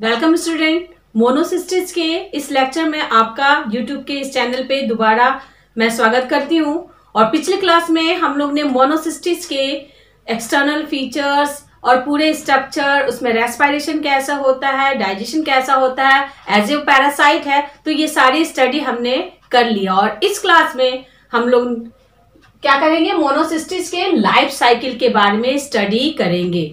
Welcome student Monocystis के इस lecture में आपका यूट्यूब के इस चैनल पे दोबारा मैं स्वागत करती हूँ। और पिछले क्लास में हम लोग ने मोनोसिस्टिस के एक्सटर्नल फीचर्स और पूरे स्ट्रक्चर उसमें रेस्पायरेशन कैसा होता है डाइजेशन कैसा होता है एज ए पैरासाइट है तो ये सारी स्टडी हमने कर लिया और इस क्लास में हम लोग क्या करेंगे? मोनोसिस्टिस के लाइफ साइकिल के बारे में स्टडी करेंगे।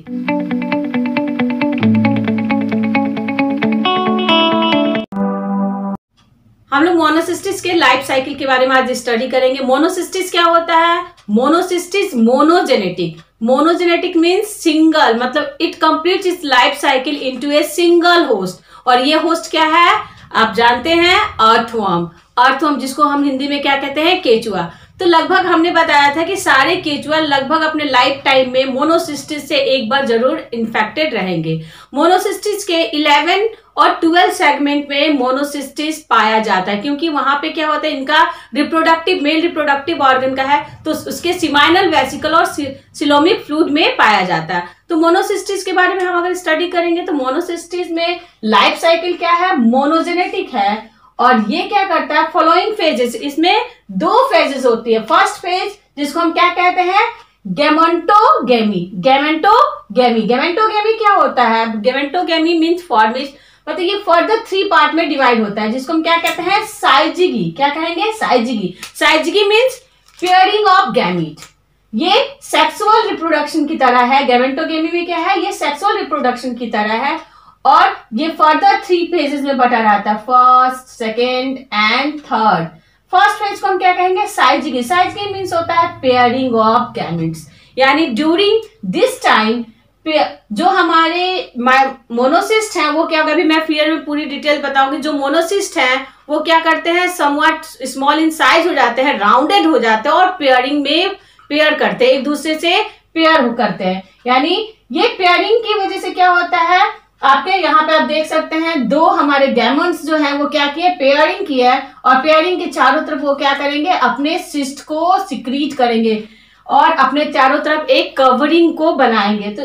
हम लोग मोनोसिस्टिस के लाइफ साइकिल के बारे में आज स्टडी करेंगे। मोनोसिस्टिस क्या होता है? Monocystis monogenetic monogenetic means single मतलब it complete its life cycle into a single host और ये होस्ट क्या है? आप जानते हैं अर्थवर्म अर्थवर्म जिसको हम हिंदी में क्या कहते हैं? केचुआ तो लगभग हमने बताया था कि सारे केचुआ लगभग अपने लाइफ टाइम में मोनोसिस्टिस से एक बार ज़रूर इन्फेक्टेड रहेंगे। मोनोसिस्टिस के 11 और 12 सेगमेंट में मोनोसिस्टिस पाया जाता है, क्योंकि वहाँ पे क्या होता है, इनका रिप्रोडक्टिव मेल रिप्रोडक्टिव ऑर्गन का है तो उसके सिमाइनल वेसिकल और सिलोमिक फ्लूड में पाया जाता है। तो मोनोसिस्टिस के बारे में हम अगर स्टडी करेंगे तो मोनोसिस्टिस में लाइफ साइकिल क्या है? मोनोजेनेटिक है। और ये क्या करता है? फॉलोइंग फेजेस इसमें दो फेजेस होती है. फ़र्स्ट फ़ेज़ जिसको हम क्या कहते हैं? गेमेंटोगेमी गेमेंटोगेमी गेमेंटोगेमी क्या होता है? गेमेंटोगेमी मीन्स फॉर्मेशन मतलब ये फर्दर थ्री पार्ट में डिवाइड होता है, जिसको हम क्या कहते हैं? साइजिगी क्या कहेंगे? Syzygy syzygy means pairing of gamete ये सेक्सुअल रिप्रोडक्शन की तरह है. गेमेंटोगेमी में क्या है? ये सेक्सुअल रिप्रोडक्शन की तरह है. और ये फर्दर थ्री फेजेस में बटा रहता है first second and third first phase को हम क्या कहेंगे? साइजिगी साइजिगी मीन्स होता है पेयरिंग ऑफ़ गैमिट्स यानी ड्यूरिंग दिस टाइम जो हमारे मोनोसिस्ट हैं, वो क्या, अभी मैं फियर में पूरी डिटेल बताऊँगी, जो मोनोसिस्ट हैं, वो क्या करते हैं? समवट स्मॉल इन साइज़ हो जाते हैं राउंडेड हो जाते हैं और पेयरिंग में पेयर करते हैं, एक दूसरे से पेयर करते हैं। यानी ये पेयरिंग की वजह से क्या होता है? आपके यहाँ पे आप देख सकते हैं, दो हमारे गैमंस जो है, वो क्या किए? पेयरिंग किया है और पेयरिंग के चारों तरफ़ वो क्या करेंगे? अपने सिस्ट को सिक्रीट करेंगे और अपने चारों तरफ़ एक कवरिंग को बनाएँगे। तो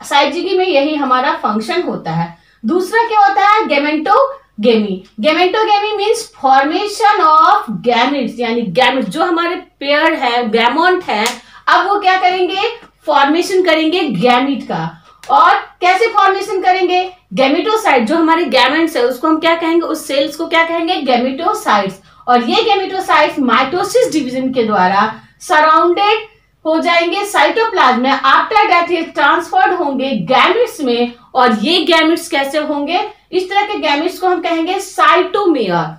साइजिगी में यही हमारा फ़ंक्शन होता है। दूसरा क्या होता है? Gamontogamy gamontogamy means formation of gametes यानी गैमिट्स जो हमारे पेयर है गैमोंट है, अब वो क्या करेंगे? फॉर्मेशन करेंगे गैमिट का। और कैसे फॉर्मेशन करेंगे? गैमिटोसाइट जो हमारे गैमेंट्स है उसको हम क्या कहेंगे? उस सेल्स को क्या कहेंगे? गैमिटोसाइट्स और ये गैमिटोसाइट्स माइटोसिस डिवीज़न के द्वारा सराउंडेड हो जाएँगे साइटोप्लाज्म में. आफ्टर डेथ ये ट्रांसफर्ड होंगे गैमिट्स में. और ये गैमिट्स कैसे होंगे? इस तरह के गैमिट्स को हम कहेंगे साइटोमेयर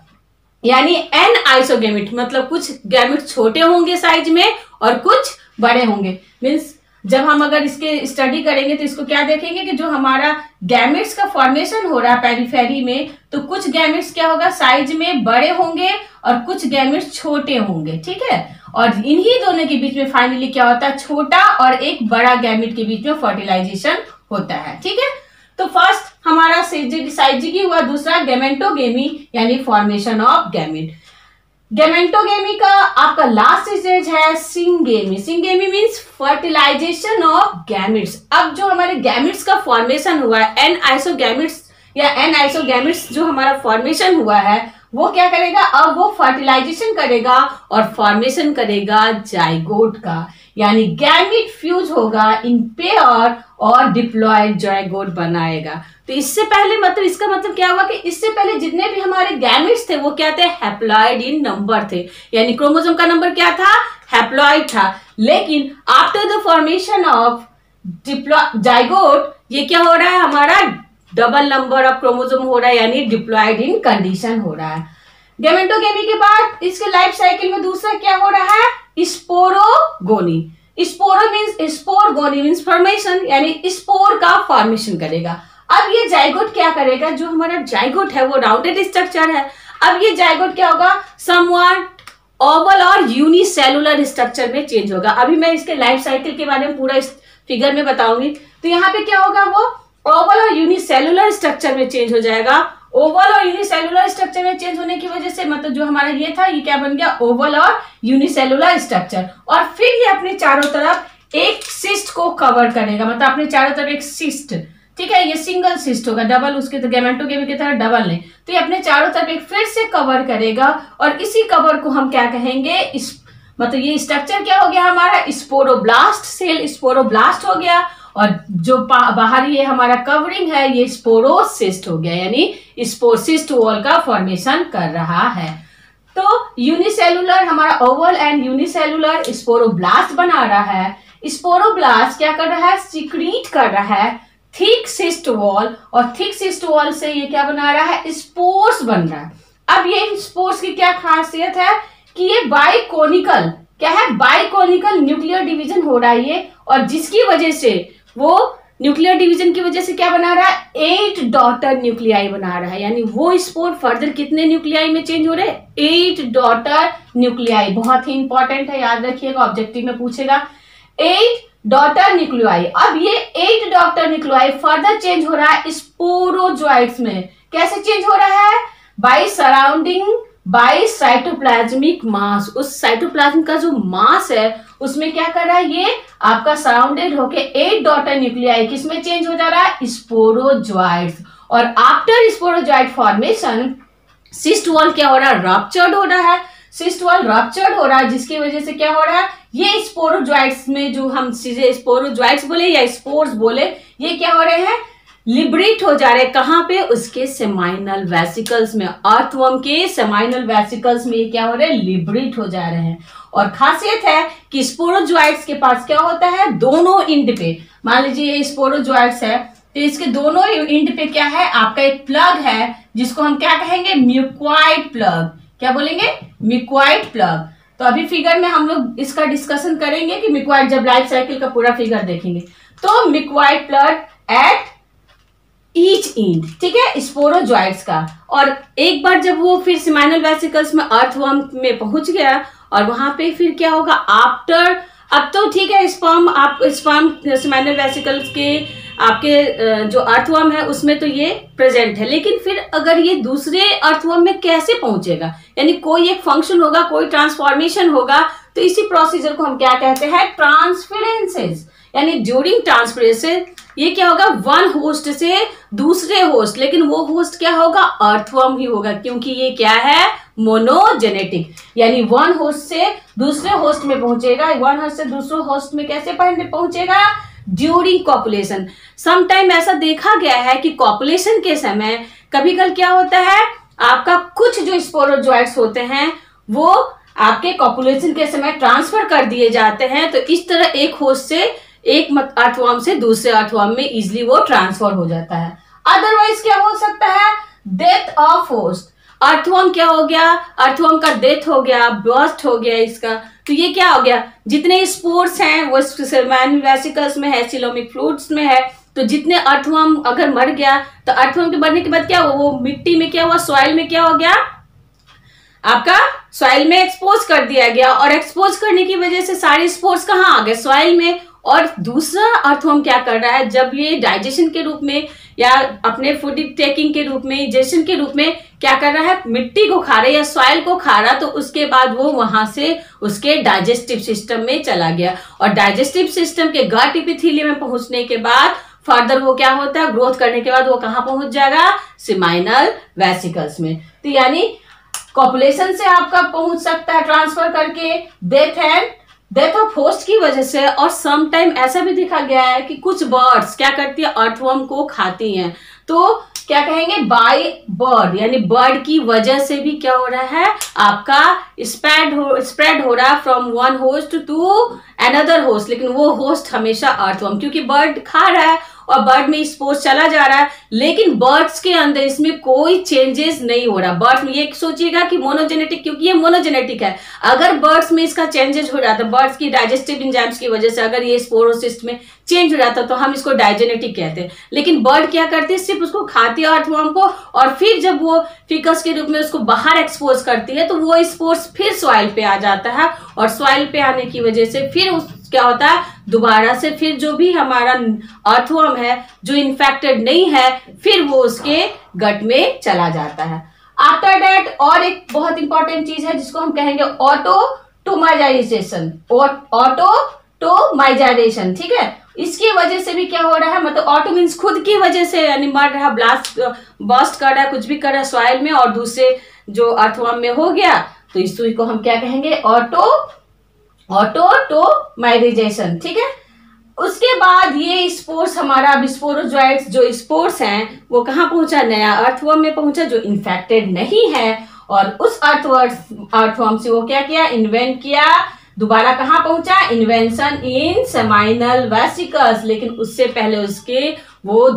यानी एन आइसोगेमिट मतलब कुछ गैमिट छोटे होंगे साइज़ में और कुछ बड़े होंगे. मीन्स जब हम अगर इसके स्टडी करेंगे तो इसको क्या देखेंगे कि जो हमारा गैमेट्स का फॉर्मेशन हो रहा है पेरीफेरी में तो कुछ गैमेट्स क्या होगा? साइज़ में बड़े होंगे और कुछ गैमेट्स छोटे होंगे, ठीक है? और इन्हीं दोनों के बीच में फाइनली क्या होता है? छोटा और एक बड़ा गैमेट के बीच में फर्टिलाइजेशन होता है, ठीक है? तो फ़र्स्ट हमारा साइजिगी हुआ, दूसरा गेमेंटोगेमी यानी फॉर्मेशन ऑफ़ गैमेट गेमेंटोगेमी का आपका लास्ट स्टेज है syngamy syngamy means fertilisation of gametes अब जो हमारे गैमिट्स का फॉर्मेशन हुआ है एन आइसोगैमिट्स या एन आइसोगैमिट्स जो हमारा फॉर्मेशन हुआ है वो क्या करेगा? अब वो फर्टिलाइजेशन करेगा और फॉर्मेशन करेगा जाइगोट का। यानी गैमिट फ्यूज होगा इन पेयर और डिप्लॉयड जाइगोट बनाएगा। तो इससे पहले मतलब इसका मतलब क्या हुआ कि इससे पहले जितने भी हमारे गैमिट्स थे, वो क्या थे? हैप्लॉयड इन नंबर थे। यानी क्रोमोसोम का नंबर क्या था? हैप्लॉयड था। लेकिन after the formation of diploid zygote ये क्या हो रहा है? हमारा डबल नंबर ऑफ़ क्रोमोसोम हो रहा है, यानी डिप्लॉयड इन कंडीशन हो रहा है। गेमेंटोगेमी के बाद इसके लाइफ साइकिल में दूसरा क्या हो रहा है? Sporogony sporo means spore gony means formation यानी स्पोर का फॉर्मेशन करेगा। अब ये जाइगोट क्या करेगा? जो हमारा जाइगोट है, वो राउंडेड स्ट्रक्चर है। अब ये जाइगोट क्या होगा? समवाट ओवल और यूनिसेलुलर स्ट्रक्चर में चेंज होगा। अभी मैं इसके लाइफ साइकिल के बारे में पूरा फिगर में बताऊँगी। तो यहाँ पे क्या होगा वो? ओवल और यूनिसेलुलर स्ट्रक्चर में चेंज हो जाएगा। ओवल और यूनिसेलुलर स्ट्रक्चर में चेंज होने की वजह से मतलब जो हमारा ये था, ये क्या बन गया? ओवल और यूनिसेलुलर स्ट्रक्चर और फिर ये अपने चारों तरफ़ एक सिस्ट को कवर करेगा। मतलब अपने चारों तरफ़ एक सिस्ट ठीक है, ये सिंगल सिस्ट होगा। डबल उसके तो गैमेंटो भी की तरह डबल नहीं। तो ये अपने चारों तरफ़ एक फिर से कवर करेगा और इसी कवर को हम क्या कहेंगे? इस मतलब ये स्ट्रक्चर क्या हो गया हमारा? स्पोरोब्लास्ट सेल स्पोरोब्लास्ट हो गया। और जो बाहरी ये हमारा कवरिंग है, ये स्पोरोसिस्ट हो गया, यानी स्पोरसिस्ट वॉल का फॉर्मेशन कर रहा है। तो यूनिसेलुलर हमारा ओवल एंड यूनिसेलुलर स्पोरोब्लास्ट बना रहा है। स्पोरोब्लास्ट क्या कर रहा है? सिक्रीट कर रहा है। थिक सिस्ट वॉल और थिक सिस्ट वॉल से ये क्या बना रहा है? स्पोर्स बन रहा है। अब ये स्पोर्स की क्या खासियत है? कि ये बाइकोनिकल क्या है? बाइकोनिकल न्यूक्लियर डिवीज़न हो रहा है ये, और जिसकी वजह से वो न्यूक्लियर डिवीज़न की वजह से क्या बना रहा है? एट डॉटर न्यूक्लियाई बना रहा है। यानी वो स्पोर फर्दर कितने न्यूक्लियाई में चेंज हो रहे? एट डॉटर न्यूक्लियाई बहुत ही इंपॉर्टेंट है, याद रखिएगा ऑब्जेक्टिव में पूछेगा। एट डॉटर न्यूक्लियाई अब ये eight daughter nuclei further change हो रहा है स्पोरोजॉइट्स में। कैसे चेंज हो रहा है? By surrounding by cytoplasmic mass उस साइटोप्लाज्म का जो मास है, उसमें क्या कर रहा है ये? आपका सराउंडेड होके एट डॉटर न्यूक्लियाई किसमें चेंज हो जा रहा है? स्पोरोजॉइड्स और after sporozoite formation cyst wall क्या हो रहा है? रप्चर्ड हो रहा है। सिस्ट वॉल रॉपचर्ड हो रहा है, जिसकी वजह से क्या हो रहा है? ये स्पोरोजॉइड्स में जो हम चीज़ें स्पोरोजॉइड्स बोले या स्पोर्स बोले, ये क्या हो रहे हैं? लिब्रेट हो जा रहे कहाँ पे? उसके सेमाइनल वेसिकल्स में। अर्थवर्म के सेमाइनल वेसिकल्स में क्या हो रहे हैं? लिब्रेट हो जा रहे हैं। और खासियत है कि स्पोरोजॉइड्स के पास क्या होता है? दोनों इंड पे। मान लीजिए ये स्पोरोजॉइड्स है तो इसके दोनों इंड पे क्या है? आपका एक प्लग है, जिसको हम क्या कहेंगे? म्यूक्वाइड प्लग क्या बोलेंगे? म्यूक्वाइड प्लग तो अभी फिगर में हम लोग इसका डिस्कशन करेंगे कि मिक्वाइड जब लाइफ साइकिल का पूरा फिगर देखेंगे। तो mucoid plug at each end ठीक है? स्पोरोजॉइड्स का। और एक बार जब वो फिर सिमाइनल वेसिकल्स में अर्थवर्म में पहुँच गया, और वहाँ पे फिर क्या होगा? आफ्टर अब तो ठीक है स्पर्म आप स्पर्म सिमाइनल वेसिकल्स के, आपके जो अर्थवर्म है, उसमें तो ये प्रेजेंट है। लेकिन फिर अगर ये दूसरे अर्थवर्म में कैसे पहुंचेगा? यानी कोई एक फ़ंक्शन होगा, कोई ट्रांसफॉर्मेशन होगा तो इसी प्रोसीजर को हम क्या कहते हैं? ट्रांसफरेंसेज यानी ड्यूरिंग ट्रांसफरेंसेज ये क्या होगा? वन होस्ट से दूसरे होस्ट लेकिन वो होस्ट क्या होगा? अर्थवर्म ही होगा, क्योंकि ये क्या है? मोनोजेनेटिक यानी वन होस्ट से दूसरे होस्ट में पहुंचेगा वन होस्ट से दूसरे होस्ट में कैसे पहुंचेगा? ड्यूरिंग कॉपुलेशन समटाइम ऐसा देखा गया है कि कॉपुलेशन के समय कभी कल क्या होता है? आपका कुछ जो स्पोरोजॉइट्स होते हैं, वो आपके कॉपुलेशन के समय ट्रांसफ़र कर दिए जाते हैं तो इस तरह एक होस्ट से एक अर्थवर्म से दूसरे अर्थवर्म में इजिली वो ट्रांसफ़र हो जाता है। अदरवाइज़ क्या हो सकता है? डेथ ऑफ़ होस्ट अर्थवर्म क्या हो गया? अर्थवर्म का डेथ हो गया बर्स्ट हो गया इसका। तो ये क्या हो गया? जितने स्पोर्ट्स हैं, वो वेसिकल्स में है सिलोमिक फ्लूड्स में है तो जितने अर्थवर्म अगर मर गया तो अर्थवर्म के मरने के बाद क्या हुआ? वो मिट्टी में क्या हुआ? सॉइल में क्या हो गया? आपका सॉइल में एक्सपोज कर दिया गया। और एक्सपोज करने की वजह से सारे स्पोर्ट्स कहाँ आ गए? सॉइल में। और दूसरा अर्थ अर्थवर्म क्या कर रहा है, जब ये डाइजेशन के रूप में या अपने फ़ूड टेकिंग के रूप में जेशन के रूप में क्या कर रहा है, मिट्टी को खा रहा है या सॉइल को खा रहा तो उसके बाद वो वहाँ से उसके डाइजेस्टिव सिस्टम में चला गया। और डाइजेस्टिव सिस्टम के गट इपिथीलियम में पहुँचने के बाद फर्दर वो क्या होता है ग्रोथ करने के बाद वो कहाँ पहुँच जाएगा सिमाइनल वेसिकल्स में। तो यानी कॉपुलेशन से आपका पहुँच सकता है ट्रांसफ़र करके death and death of host की वजह से और सम टाइम ऐसा भी देखा गया है कि कुछ बर्ड्स क्या करती है अर्थवर्म को खाती हैं। तो क्या कहेंगे? बाय बर्ड यानी बर्ड की वजह से भी क्या हो रहा है? आपका स्प्रेड हो स्प्रेड हो रहा है from one host to another host लेकिन वो होस्ट हमेशा अर्थवर्म क्योंकि बर्ड खा रहा है और बर्ड में स्पोर्स चला जा रहा है, लेकिन बर्ड्स के अंदर इसमें कोई चेंजेस नहीं हो रहा। बर्ड्स में ये सोचिएगा कि मोनोजेनेटिक क्योंकि ये मोनोजेनेटिक है। अगर बर्ड्स में इसका चेंजेस हो जाता बर्ड्स की डाइजेस्टिव इंजाइम्स की वजह से अगर ये स्पोरोसिस्ट में चेंज हो जाता तो हम इसको डाइजेनेटिक कहते हैं। लेकिन बर्ड क्या करती है? सिर्फ़ उसको खाती है अर्थवर्म को, और फिर जब वो फिकस के रूप में उसको बाहर एक्सपोज करती है तो वो स्पोर्स फिर सॉइल पे आ जाता है, और सॉइल पे आने की वजह से फिर उस क्या होता है? दोबारा से फिर जो भी हमारा अर्थवर्म है, जो इन्फेक्टेड नहीं है, फिर वो उसके गट में चला जाता है। आफ्टर डेट और एक बहुत इंपॉर्टेंट चीज़ है जिसको हम कहेंगे ऑटो टोमाइजाइजेशन ऑटो टोमाइजाइजेशन ठीक है? इसकी वजह से भी क्या हो रहा है? मतलब ऑटो मीन्स खुद की वजह से यानी मर रहा ब्लास्ट बस्ट कर रहा है, कुछ भी कर रहा है सॉइल में और दूसरे जो अर्थवर्म में हो गया तो इस को हम क्या कहेंगे? ऑटो ऑटो टो माइग्रेजेशन ठीक है? उसके बाद ये स्पोर्ट्स, हमारा अब स्पोरोजॉइट्स जो स्पोर्ट्स हैं, वो कहाँ पहुँचा? नया अर्थवर्म में पहुँचा, जो इन्फेक्टेड नहीं है। और उस अर्थवर्म अर्थवर्म से वो क्या किया? इन्वेंट किया। दोबारा कहाँ पहुँचा? इन्वेंशन इन सेमाइनल वेसिकल्स लेकिन उससे पहले उसके वो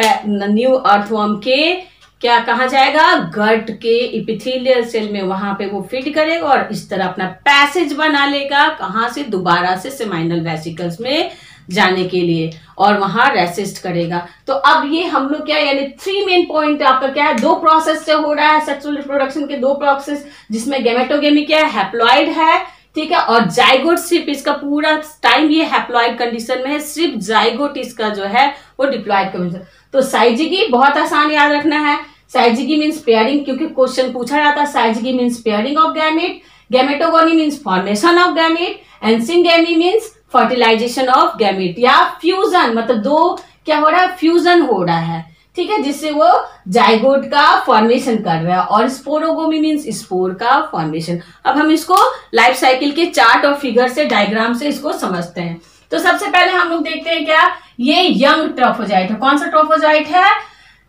न्यू अर्थवर्म के क्या कहा जाएगा? गट के इपिथेलियल सेल में वहाँ पे वो फिट करेगा और इस तरह अपना पैसेज बना लेगा। कहाँ से? दोबारा से सेमाइनल वेसिकल्स में जाने के लिए और वहाँ रेसिस्ट करेगा। तो अब ये हम लोग क्या, यानी थ्री मेन पॉइंट आपका क्या है? दो प्रोसेस से हो रहा है सेक्सुअल रिप्रोडक्शन के दो प्रोसेस जिसमें गेमेटोगेमी क्या है? हैप्लॉइड है, ठीक है? और जाइगोट सिर्फ़ इसका पूरा टाइम ये हैप्लॉइड कंडीशन में है। सिर्फ़ जाइगोट इसका जो है, वो डिप्लॉइड कंडीशन तो साइजिगी बहुत आसान याद रखना है। साइजिगी मीन्स पेयरिंग क्योंकि क्वेश्चन पूछा जाता है। Syzygy means pairing of gamete gametogony means formation of gamete and means fertilisation of gamete या फ्यूजन मतलब दो क्या हो रहा है? फ्यूजन हो रहा है। ठीक है, जिससे वो जाइगोट का फॉर्मेशन कर रहा है, और स्पोरोगोमी मीन्स स्पोर का फॉर्मेशन अब हम इसको लाइफ साइकिल के चार्ट और फिगर से डायग्राम से इसको समझते हैं। तो सबसे पहले हम लोग देखते हैं क्या? ये यंग ट्रोफोजाइट है। कौन सा ट्रोफोजाइट है?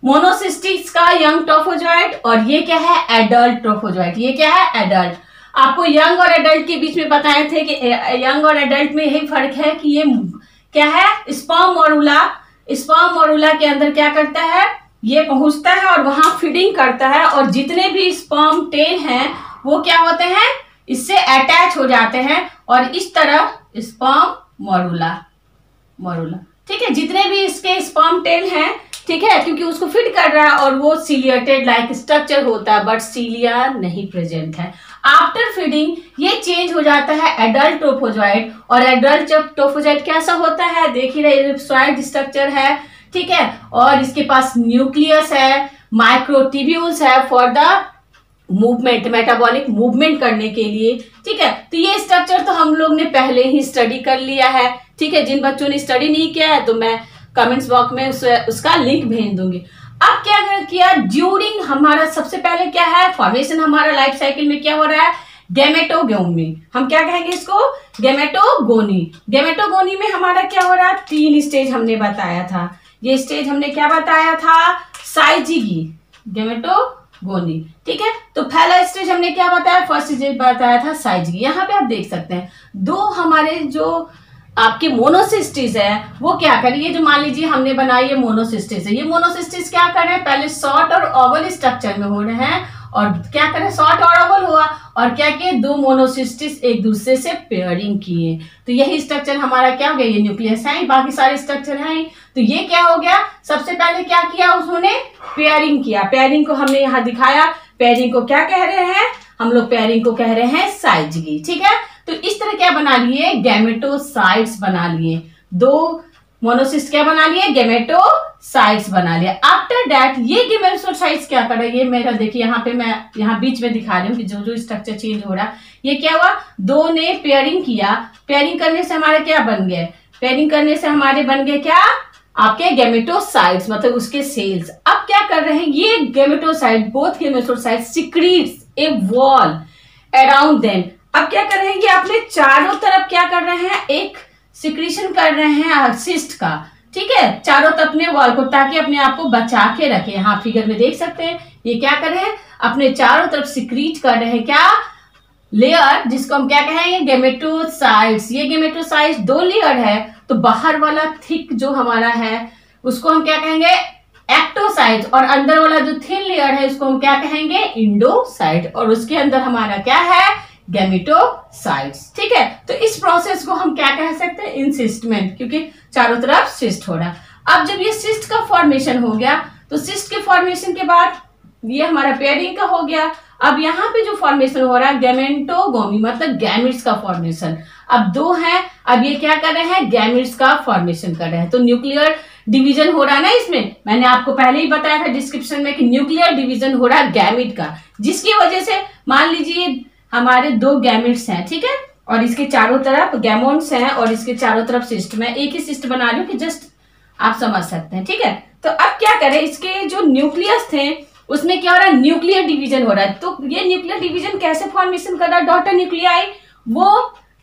मोनोसिस्टिक्स का यंग ट्रोफोजॉइट और ये क्या है? Adult trophozoite. ये क्या है? एडल्ट। आपको यंग और एडल्ट के बीच में बताए थे कि यंग और एडल्ट में यही फ़र्क है कि ये क्या है? स्पर्म मोरुला स्पर्म मोरुला के अंदर क्या करता है? ये पहुँचता है और वहाँ फीडिंग करता है और जितने भी स्पर्म टेल हैं, वो क्या होते हैं? इससे अटैच हो जाते हैं और इस तरह स्पर्म मोरुला मोरुला ठीक है, जितने भी इसके स्पर्म टेल हैं, ठीक है, क्योंकि उसको फिट कर रहा है और वो सीलियटेड लाइक स्ट्रक्चर होता है बट सीलिया नहीं प्रेजेंट है। आफ्टर फीडिंग ये चेंज हो जाता है एडल्ट टोफोजॉइड और एडल्ट जब टोफोजॉइड कैसा होता है, देख ही रहे स्ट्रक्चर है, ठीक है, और इसके पास न्यूक्लियस है माइक्रोटिब्यूल्स है for the movement metabolic movement करने के लिए ठीक है? तो ये स्ट्रक्चर तो हम लोग ने पहले ही स्टडी कर लिया है ठीक है? जिन बच्चों ने स्टडी नहीं किया है तो मैं कमेंट्स बॉक्स में उस, उसका लिंक भेज दूँगी। अब क्या किया? ड्यूरिंग हमारा सबसे पहले क्या है? फॉर्मेशन हमारा लाइफ साइकिल में क्या हो रहा है? गेमेटोगोमी हम क्या कहेंगे इसको? गेमेटोगोनी गेमेटोगोनी में हमारा क्या हो रहा है? तीन स्टेज हमने बताया था। ये स्टेज हमने क्या बताया था? साइजिगी गेमेटोगोनी ठीक है? तो पहला स्टेज हमने क्या बताया? फ़र्स्ट स्टेज बताया था साइजिगी यहाँ पे आप देख सकते हैं। दो हमारे जो आपके मोनोसिस्टिस है, वो क्या करें? ये जो मान लीजिए हमने बनाई है मोनोसिस्टिस है ये मोनोसिस्टिस क्या कर रहे हैं? पहले शॉर्ट और ओवल स्ट्रक्चर में हो रहे हैं। और क्या करें शॉर्ट और ओवल हुआ। और क्या किए? दो मोनोसिस्टिस एक दूसरे से पेयरिंग किए। तो यही स्ट्रक्चर हमारा क्या हो गया? ये न्यूक्लियस है। बाकी सारे स्ट्रक्चर हैं। तो ये क्या हो गया? सबसे पहले क्या किया उसने? पेयरिंग किया। पेयरिंग को हमने यहाँ दिखाया। पेयरिंग को क्या कह रहे हैं? हम लोग पेयरिंग को कह रहे हैं साइजगी, ठीक है? तो इस तरह क्या बना लिए? गैमेटोसाइट्स बना लिए। दो मोनोसिस्ट क्या बना लिए? गेमेटोसाइट्स बना लिया आफ्टर दैट ये गेमेटोसाइट्स क्या कर रहा है ये मेरा देखिए, यहाँ पे मैं यहाँ बीच में दिखा रही हूँ कि जो जो स्ट्रक्चर चेंज हो रहा। ये क्या हुआ? दो ने पेयरिंग किया। पेयरिंग करने से हमारे क्या बन गए पेयरिंग करने से हमारे बन गए क्या? आपके गेमेटोसाइट्स मतलब उसके सेल्स अब क्या कर रहे हैं? ये gametocyte both gametocyte secretes a wall around them अब क्या कर रहे हैं कि आपने चारों तरफ़ क्या कर रहे हैं? एक सिक्रीशन कर रहे हैं सिस्ट का। ठीक है? चारों तरफ़ अपने वॉल को ताकि अपने आप को बचा के रखे। यहाँ फिगर में देख सकते हैं। ये क्या कर रहे हैं? अपने चारों तरफ़ सिक्रीट कर रहे हैं। क्या? लेयर जिसको हम क्या कहेंगे गेमेटोसाइड्स ये गेमेटोसाइड्स दो लेयर है। तो बाहर वाला थिक जो हमारा है, उसको हम क्या कहेंगे? एक्टोसाइड और अंदर वाला जो थिन लेयर है, उसको हम क्या कहेंगे? इंडोसाइड और उसके अंदर हमारा क्या है? गैमिटोसाइट्स। ठीक है? तो इस प्रोसेस को हम क्या कह सकते हैं? इंसिस्टमेंट। क्योंकि चारों तरफ़ सिस्ट हो रहा अब जब ये सिस्ट का फॉर्मेशन हो गया तो सिस्ट के फॉर्मेशन के बाद ये हमारा पेयरिंग का हो गया। अब यहाँ पे जो फॉर्मेशन हो रहा है गैमेंटोगोमी मतलब गैमिट्स का फॉर्मेशन अब दो है, अब ये क्या कर रहे हैं? गैमिट्स का फॉर्मेशन कर रहे हैं। तो न्यूक्लियर डिवीज़न हो रहा है ना इसमें? मैंने आपको पहले ही बताया था डिस्क्रिप्शन में कि न्यूक्लियर डिवीज़न हो रहा है गैमिट का। जिसकी वजह से, मान लीजिए, हमारे दो गैमिट्स हैं, ठीक है? और इसके चारों तरफ़ गैमोन्स हैं और इसके चारों तरफ़ सिस्ट में एक ही सिस्ट बना रही हूँ कि जस्ट आप समझ सकते हैं, ठीक है? तो अब क्या करें? इसके जो न्यूक्लियस थे, उसमें क्या हो रहा है? न्यूक्लियर डिवीज़न हो रहा है। तो ये न्यूक्लियर डिवीज़न कैसे फॉर्मेशन कर रहा है? डॉटर न्यूक्लियाई वो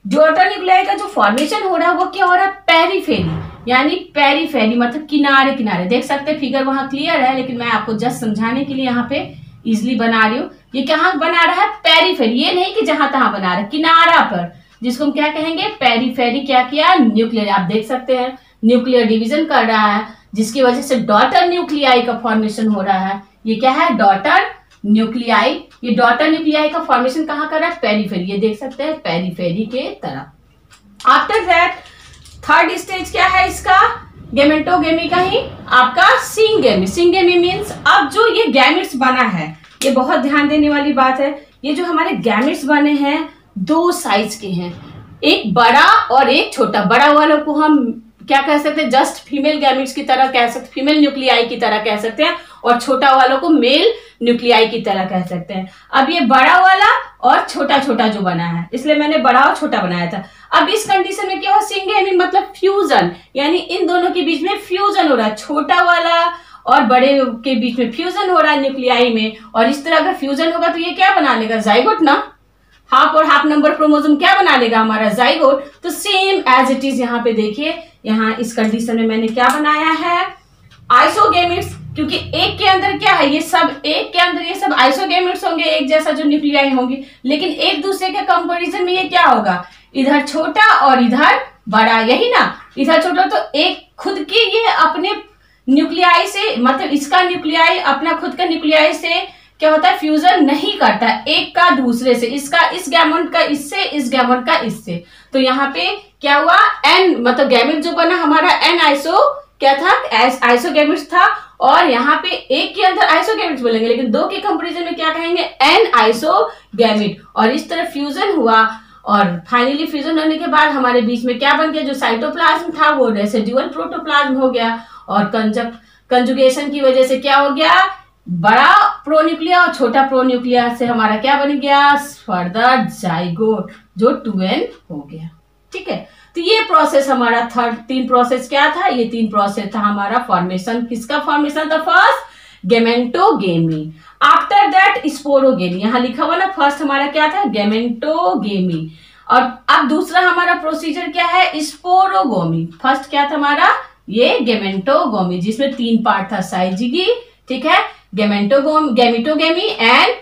डॉटर न्यूक्लियाई का जो फॉर्मेशन हो रहा है, वो क्या हो रहा है? पेरीफेरी यानी पेरीफेरी मतलब किनारे किनारे। देख सकते हैं फिगर वहाँ क्लियर है, लेकिन मैं आपको जस्ट समझाने के लिए यहाँ पे इजिली बना रही हूँ। ये कहाँ बना रहा है? पेरीफेरी ये नहीं कि जहाँ तहां बना रहा है, किनारा पर, जिसको हम क्या कहेंगे? पेरीफेरी क्या किया? न्यूक्लियर आप देख सकते हैं न्यूक्लियर डिवीज़न कर रहा है, जिसकी वजह से डॉटर न्यूक्लियाई का फॉर्मेशन हो रहा है। ये क्या है? डॉटर न्यूक्लियाई, ये डॉटर न्यूक्लियाई का फॉर्मेशन कहाँ कर रहा है? पेरीफेरी ये देख सकते हैं पेरीफेरी के तरह। आफ्टर दैट थर्ड स्टेज क्या है इसका? गेमेंटोगेमी का ही, आपका सिंगेमी सिंगेमी मीन्स अब जो ये गैमिट्स बना है, ये बहुत ध्यान देने वाली बात है, ये जो हमारे गैमिट्स बने हैं, दो साइज़ के हैं। एक बड़ा और एक छोटा। बड़ा वालों को हम क्या कह सकते हैं? जस्ट फीमेल गैमिट्स की तरह कह सकते फीमेल न्यूक्लियाई की तरह कह सकते हैं, और छोटा वालों को मेल न्यूक्लियाई की तरह कह सकते हैं। अब ये बड़ा वाला और छोटा छोटा जो बना है, इसलिए मैंने बड़ा और छोटा बनाया था। अब इस कंडीशन में क्या हुआ? सिंगेमी मतलब फ्यूजन यानी इन दोनों के बीच में फ्यूजन हो रहा है। छोटा वाला और बड़े के बीच में फ्यूजन हो रहा है न्यूक्लियाई में। और इस तरह अगर फ्यूजन होगा तो ये क्या बना लेगा? जाइगोट ना? हाफ़ और हाफ़ नंबर क्रोमोजोम क्या बना लेगा हमारा? जाइगोट तो सेम एज इट इज़ यहाँ पे देखिए, यहाँ इस कंडीशन में मैंने क्या बनाया है? आइसोगेमिट्स क्योंकि एक के अंदर क्या है, ये सब, एक के अंदर ये सब आइसोगेमिट्स होंगे, एक जैसा जो न्यूक्लियाई होंगी। लेकिन एक दूसरे के कंपेरिजन में ये क्या होगा? इधर छोटा और इधर बड़ा, यही ना? इधर छोटा तो एक खुद की ये अपने न्यूक्लियाई से मतलब इसका न्यूक्लियाई अपना खुद का न्यूक्लियाई से क्या होता है फ्यूजन नहीं करता। एक का दूसरे से, इसका इस गैमेट का इससे, इस गैमेट का इससे। तो यहाँ पे क्या हुआ? एन मतलब गैमेट जो बना, हमारा एन आइसो क्या था? आइसो गैमेट था और यहाँ पे एक के अंदर आइसो गैमेट बोलेंगे, लेकिन दो के कंपेरिजन में क्या कहेंगे? एन आइसो गैमेट और इस तरह फ्यूजन हुआ और फाइनली फ्यूजन होने के बाद हमारे बीच में क्या बन गया? जो साइटोप्लाज्म था, वो रेसिड्यूअल प्रोटोप्लाज्म हो गया। और कंजुगेशन की वजह से क्या हो गया? बड़ा प्रोन्यूक्लिया और छोटा प्रोन्यूक्लिया से हमारा क्या बन गया? फर्दर जाइगोट जो टूएन हो गया। ठीक है? तो ये प्रोसेस हमारा थर्ड तीन प्रोसेस क्या था? ये तीन प्रोसेस था हमारा फॉर्मेशन किसका फॉर्मेशन था first gametogamy after that sporogamy यहाँ लिखा हुआ ना फ़र्स्ट हमारा क्या था? गेमेंटोगेमी और अब दूसरा हमारा प्रोसीजर क्या है? स्पोरोगोमी फ़र्स्ट क्या था हमारा? ये गेमेंटोगोमी जिसमें तीन पार्ट था साइजिगी ठीक है? गेमेंटोगोम गेमिटोगेमी एंड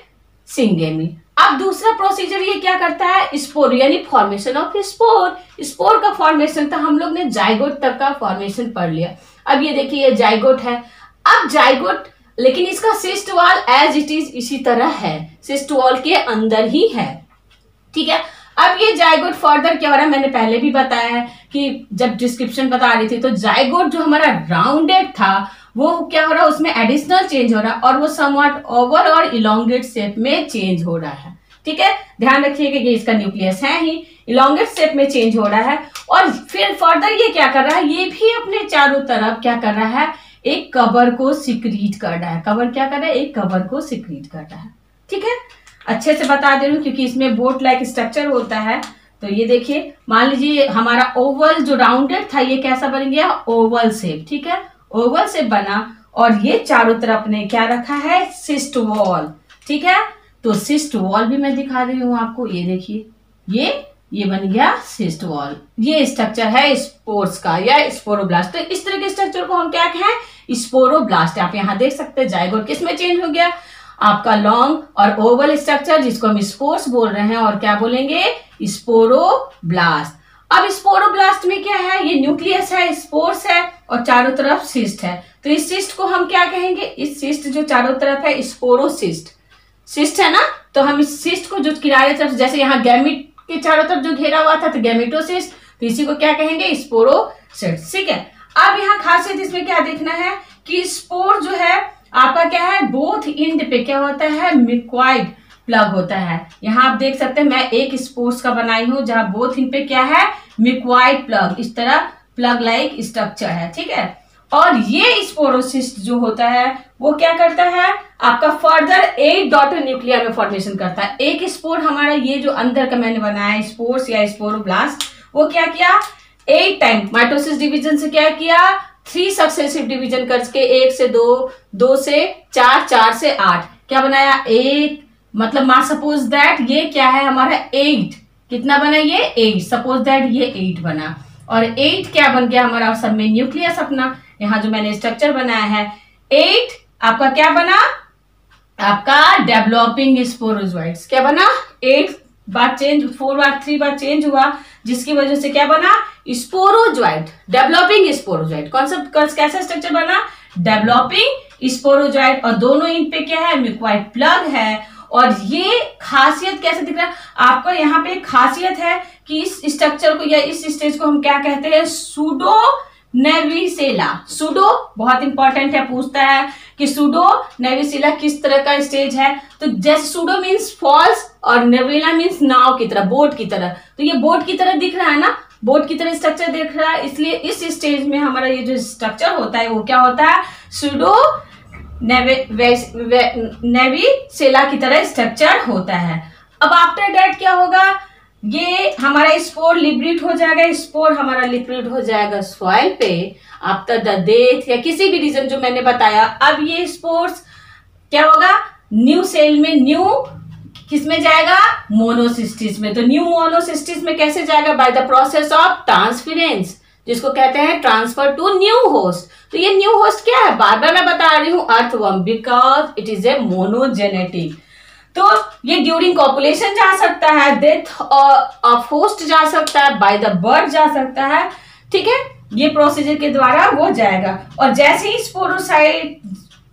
सिंगेमी अब दूसरा प्रोसीजर ये क्या करता है? स्पोर यानी फॉर्मेशन ऑफ़ स्पोर स्पोर का फॉर्मेशन था हम लोग ने जाइगोट तक का फॉर्मेशन पढ़ लिया। अब ये देखिए, ये जाइगोट है। अब जायगोट लेकिन इसका cyst wall as it is इसी तरह है। सिस्ट वॉल के अंदर ही है। ठीक है? अब ये जायगोट फर्दर क्या हो रहा है? मैंने पहले भी बताया है कि जब डिस्क्रिप्शन बता रही थी तो जायगोट जो हमारा राउंडेड था, वो क्या हो रहा है? उसमें एडिशनल चेंज हो रहा है और वो समवट ओवर और इलांगेट शेप में चेंज हो रहा है। ठीक है? ध्यान रखिएगा ये इसका न्यूक्लियस है ही। इलांगेट शेप में चेंज हो रहा है। और फिर फर्दर ये क्या कर रहा है? ये भी अपने चारों तरफ़ क्या कर रहा है? एक कवर को सिक्रीट कर रहा है। कवर क्या कर रहा है? एक कवर को सिक्रीट कर रहा है। ठीक है? अच्छे से बता दे रही हूँ, क्योंकि इसमें बोट लाइक स्ट्रक्चर होता है। तो ये देखिए, मान लीजिए हमारा ओवल जो राउंडेड था, ये कैसा बन गया? ओवल शेप ठीक है? ओवल से बना, और ये चारों तरफ़ ने क्या रखा है? सिस्ट वॉल ठीक है? तो सिस्ट वॉल भी मैं दिखा रही हूँ आपको, ये देखिए, ये ये बन गया सिस्ट वॉल ये स्ट्रक्चर है स्पोर्स का, या स्पोरोब्लास्ट तो इस तरह के स्ट्रक्चर को हम क्या कहें? स्पोरोब्लास्ट आप यहाँ देख सकते हैं जायगोट किसमें चेंज हो गया? आपका लॉन्ग और ओवल स्ट्रक्चर जिसको हम स्पोर्स बोल रहे हैं और क्या बोलेंगे? स्पोरोब्लास्ट अब स्पोरोब्लास्ट में क्या है? ये न्यूक्लियस है स्पोर्स है और चारों तरफ़ सिस्ट है। तो इस सिस्ट को हम क्या कहेंगे? इस सिस्ट जो चारों तरफ़ है स्पोरोसिस्ट सिस्ट है ना? तो हम इस सिस्ट को जो किनारे तरफ़, जैसे यहाँ गैमिट के चारों तरफ़ जो घेरा हुआ था तो गैमिटोसिस्ट तो इसी को क्या कहेंगे? स्पोरोसिस्ट ठीक है? अब यहाँ खासियत इसमें क्या देखना है कि स्पोर जो है आपका क्या है? बोथ इंड पे क्या होता है? मिक्वाइड प्लग होता है। यहाँ आप देख सकते हैं, मैं एक स्पोर्ट्स का बनाई हूँ, जहाँ बोथ इन पे क्या है? मिक्वाइड प्लग इस तरह प्लग लाइक स्ट्रक्चर है, ठीक है? और ये स्पोरोसिस्ट जो होता है, वो क्या करता है? आपका फर्दर एट डॉटर न्यूक्लियर में फॉर्मेशन करता है। एक स्पोर हमारा, ये जो अंदर का मैंने बनाया स्पोर्स या स्पोरोब्लास्ट वो क्या किया? एट टाइम माइटोसिस डिवीज़न से क्या किया? थ्री सक्सेसिव डिवीज़न करके एक से दो दो से चार चार से आठ। क्या बनाया? एट। मतलब मा सपोज़ दैट ये क्या है हमारा? एट। कितना बना ये? एट। सपोज़ दैट ये एट बना। और एट क्या बन गया हमारा? सब में न्यूक्लियस अपना। यहाँ जो मैंने स्ट्रक्चर बनाया है। एट आपका क्या बना? आपका डेवलपिंग स्पोरोजोइड्स क्या बना? एट बार चेंज फोर बार थ्री बार चेंज हुआ, जिसकी वजह से क्या बना? स्पोरोजॉइड डेवलपिंग स्पोरोजॉइड कॉन्सेप्ट कैसा स्ट्रक्चर बना? डेवलपिंग स्पोरोजॉइड और दोनों इन पे क्या है? मिक्वाइड प्लग है। और ये खासियत कैसे दिख रहा है? आपको यहाँ पे खासियत है कि इस स्ट्रक्चर को या इस स्टेज को हम क्या कहते हैं? सुडो नेविसेला सुडो बहुत इंपॉर्टेंट है, पूछता है कि सुडो नेविसेला किस तरह का स्टेज है? तो जैसे सुडो मीन्स फॉल्स और नेविला मीन्स नाव की तरह बोट की तरह। तो ये बोट की तरह दिख रहा है ना? बोट की तरह स्ट्रक्चर दिख रहा है, इसलिए इस स्टेज में हमारा ये जो स्ट्रक्चर होता है, वो क्या होता है? सुडो नेवी सेला की तरह स्ट्रक्चर होता है। अब आफ्टर डेट क्या होगा? ये हमारा स्पोर लिब्रिट हो जाएगा स्पोर हमारा लिब्रिट हो जाएगा सॉइल पे। आफ्टर द डेथ या किसी भी रीजन जो मैंने बताया, अब ये स्पोर्स क्या होगा? न्यू सेल में न्यू किसमें जाएगा? मोनोसिस्टिस में। तो न्यू मोनोसिस्टिस में कैसे जाएगा? By the process of transference जिसको कहते हैं ट्रांसफ़र टू न्यू होस्ट तो ये न्यू होस्ट क्या है? बार बार मैं बता रही हूँ earthworm because it is a monogenetic तो ये ड्यूरिंग कॉपुलेशन जा सकता है डेथ ऑफ़ होस्ट जा सकता है बाय द बर्थ जा सकता है। ठीक है? ये प्रोसीजर के द्वारा वो जाएगा। और जैसे ही स्पोरोसाइट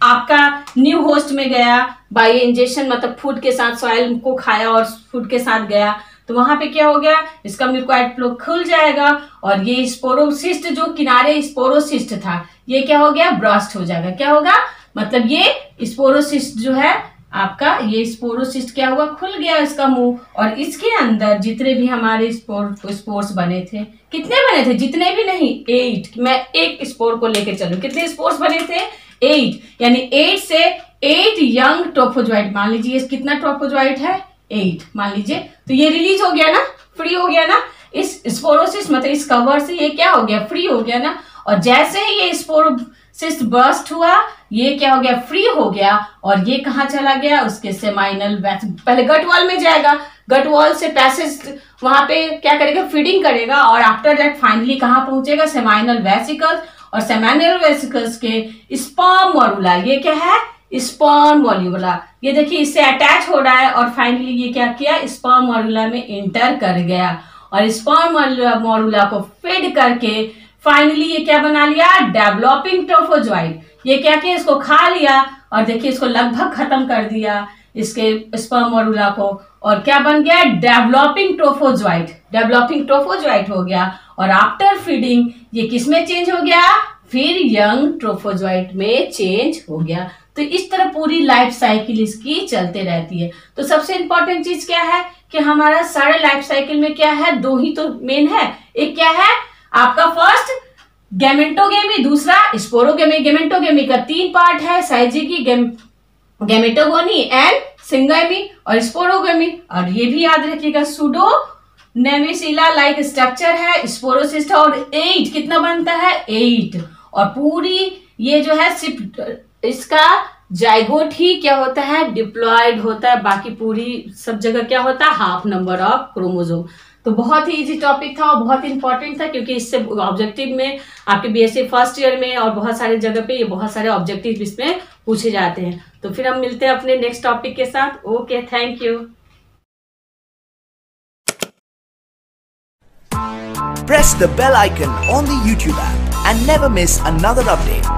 आपका न्यू होस्ट में गया बाय इंजेक्शन मतलब फ़ूड के साथ सॉइल को खाया और फ़ूड के साथ गया तो वहाँ पे क्या हो गया? इसका म्यूकोइड फ्लो खुल जाएगा और ये स्पोरोसिस्ट जो किनारे स्पोरोसिस्ट था, ये क्या हो गया? ब्रस्ट हो जाएगा। क्या होगा? मतलब ये स्पोरोसिस्ट जो है, आपका ये स्पोरोसिस्ट क्या हुआ? खुल गया इसका मुँह और इसके अंदर जितने भी हमारे स्पोर स्पोर्स बने थे, कितने बने थे? जितने भी नहीं एट मैं एक स्पोर को लेकर चलू। कितने स्पोर्स बने थे? एट यानी एट से एट यंग ट्रोफोजॉइट मान लीजिए कितना ट्रोफोजॉइट है? एट मान लीजिए। तो ये रिलीज़ हो गया ना? फ्री हो गया ना? इस स्पोरोसिस मतलब इस कवर से ये क्या हो गया? फ्री हो गया ना? और जैसे ही ये स्पोरोसिस बर्स्ट हुआ, ये क्या हो गया? फ्री हो गया। और ये कहा चला गया? उसके सेमाइनल पहले गट वॉल में जाएगा। गट वॉल से पैसेज वहाँ पे क्या करेगा? फीडिंग करेगा। और आफ्टर दैट फाइनली कहाँ पहुंचेगा? सेमाइनल वेसिकल्स और सेमाइनल वेसिकल्स के स्पर्म मॉरुला ये क्या है? स्पर्म मॉल्यूला ये देखिए, इससे अटैच हो रहा है और फाइनली ये क्या किया? स्पर्म मॉर्युला में इंटर कर गया। और स्पर्म मॉर्युला को फेड करके फाइनली ये क्या बना लिया? डेवलपिंग ट्रोफोजॉइड ये क्या किया? इसको खा लिया और देखिए, इसको लगभग खत्म कर दिया। इसके स्पर्म मॉर्युला को और क्या बन गया? डेवलपिंग ट्रोफोजॉइड डेवलपिंग ट्रोफोजॉइड हो गया। और आफ्टर फीडिंग ये किसमें चेंज हो गया? फिर यंग ट्रोफोजॉइड में चेंज हो गया। तो इस तरह पूरी लाइफ साइकिल इसकी चलते रहती है। तो सबसे इंपॉर्टेंट चीज़ क्या है? कि हमारा सारे लाइफ साइकिल में क्या है? दो ही तो मेन है। एक क्या है? आपका फ़र्स्ट गैमेटोगेमी दूसरा स्पोरोगेमी गेमेंटोगेमी का तीन पार्ट है। साइजी की गैमेटोगोनी एंड सिंगेमी और स्पोरोगमी। और ये भी याद रखिएगा सुडो नेमिसिला लाइक स्ट्रक्चर है, स्पोरोसिस्ट और एट कितना बनता है? एट और पूरी ये जो है सिर्फ़ इसका जाइगोट ही क्या होता है? डिप्लॉयड होता है। बाकी पूरी सब जगह क्या होता? है हाफ़ नंबर ऑफ़ क्रोमोजोम तो बहुत ही इजी टॉपिक था और बहुत इंपॉर्टेंट था क्योंकि इससे ऑब्जेक्टिव में, आपके बीएससी फ़र्स्ट ईयर में और बहुत सारे जगह पे ये बहुत सारे ऑब्जेक्टिव इसमें पूछे जाते हैं। तो फिर हम मिलते हैं अपने नेक्स्ट टॉपिक के साथ। Okay thank you Press the bell icon on the YouTube app and never miss another update.